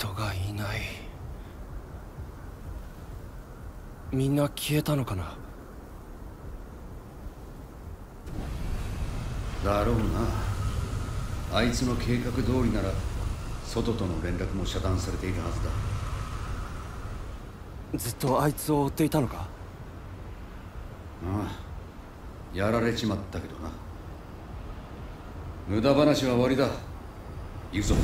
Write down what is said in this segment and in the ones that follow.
人がいない。みんな消えたのかな？だろうな。あいつの計画通りなら外との連絡も遮断されているはずだ。ずっとあいつを追っていたのか？ああ。やられちまったけどな。無駄話は終わりだ。行くぞ。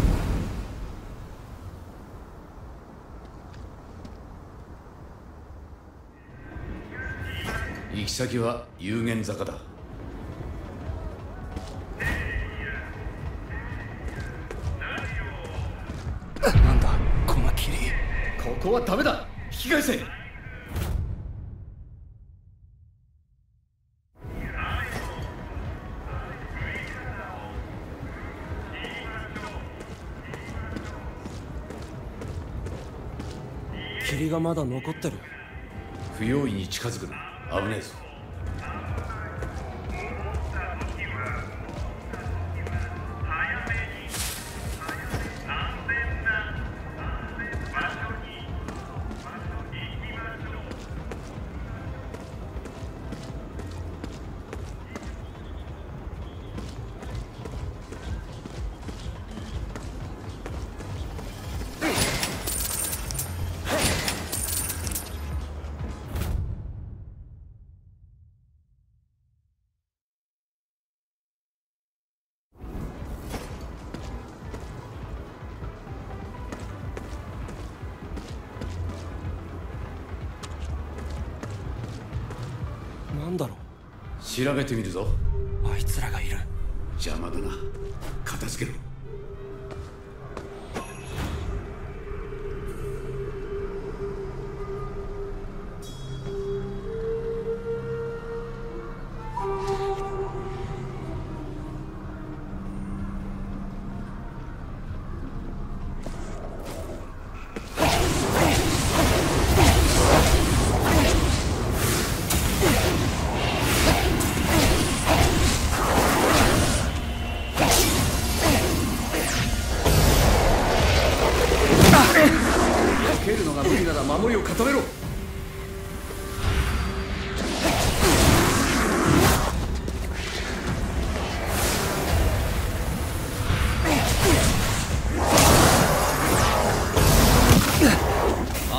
行き先は有限坂だ。なんだこの霧。ここはダメだ。引き返せ。霧がまだ残ってる。不用意に近づくな Aún eso. 調べてみるぞ。うあいつらがいる。邪魔だな。片付けろ守りを固めろ。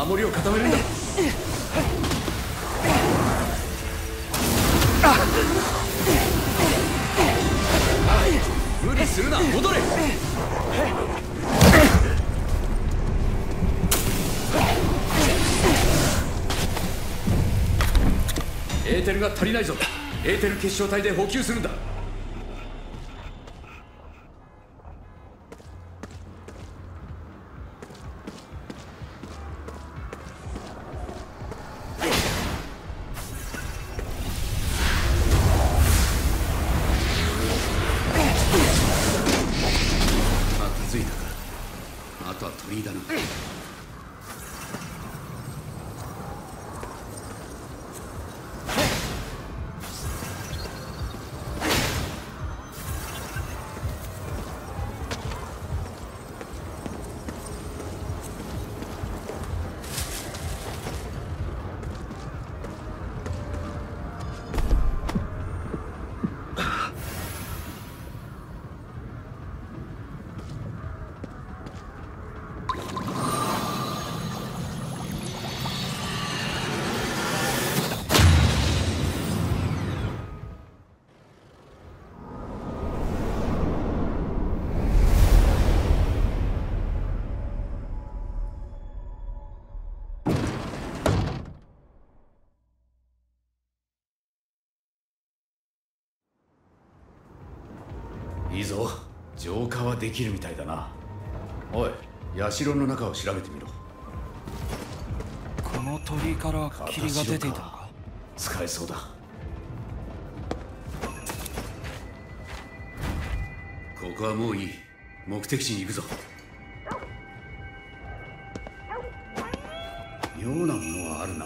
守りを固めるんだ。無理するな戻れ。ーテルが足りないぞ。エーテル結晶体で補給するんだ。まあ気づいたか。あとは鳥居だな。いいぞ。浄化はできるみたいだな。おい社の中を調べてみろ。この鳥居から霧が出ていたのか？使えそうだ。ここはもういい。目的地に行くぞ。妙なものはあるな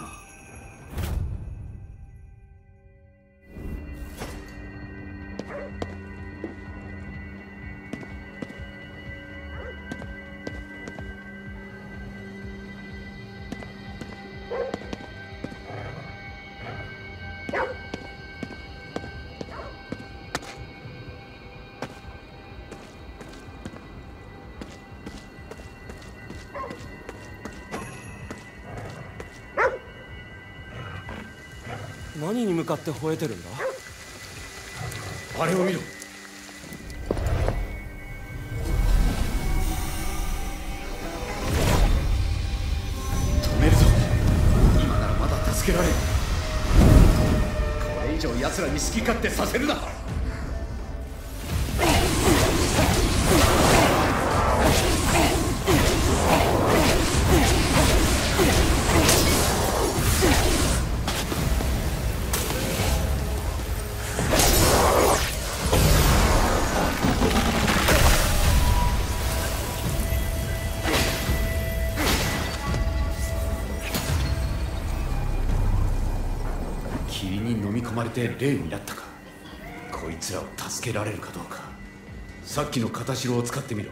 何に向かって吠えてるんだ？あれを見ろ。止めるぞ。今ならまだ助けられる。これ以上奴らに好き勝手させるな。まれて霊になったか。こいつらを助けられるかどうか。さっきの片白を使ってみろ。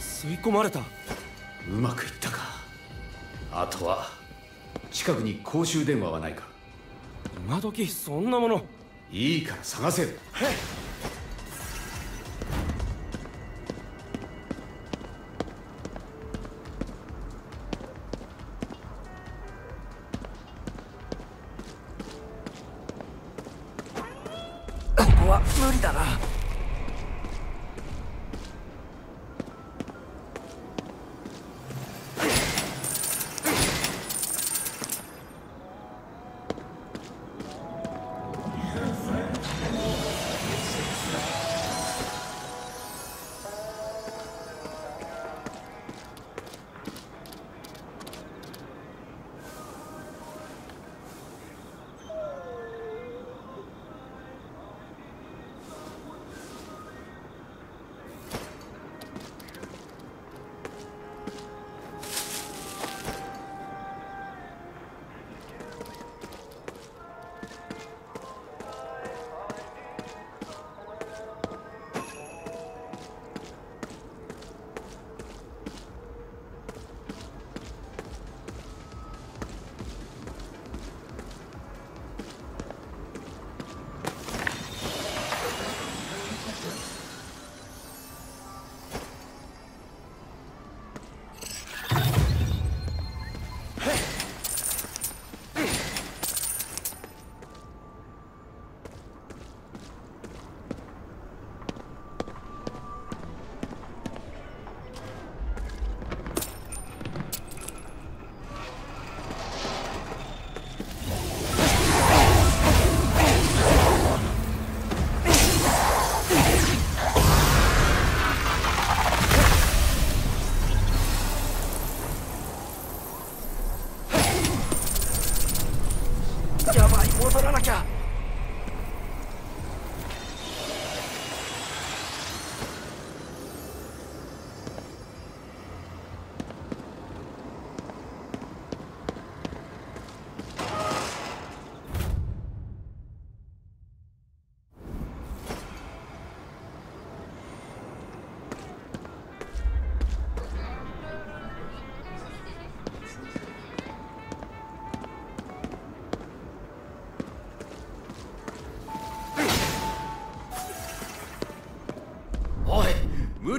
吸い込まれた。うまくいったか。あとは近くに公衆電話はないか。今時そんなもの。いいから探せ。こ理だな。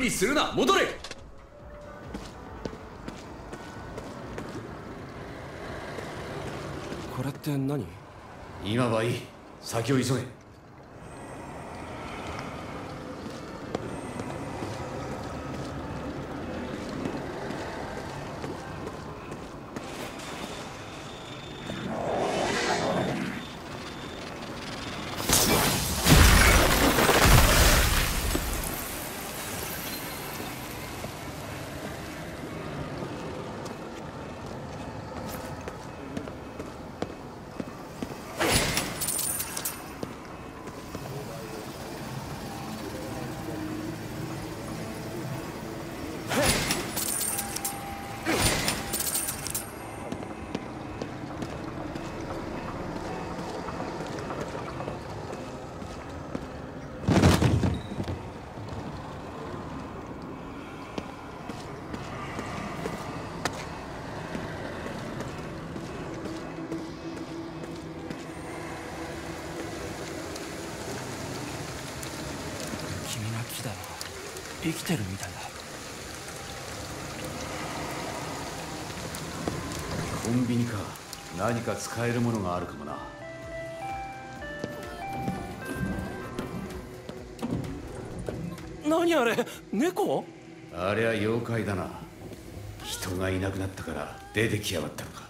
理するな。戻れ。これって何？今はいい。先を急げ生きてるみたいだ。コンビニか。何か使えるものがあるかもな。何あれ？猫？あれは妖怪だな。人がいなくなったから出てきやがったのか。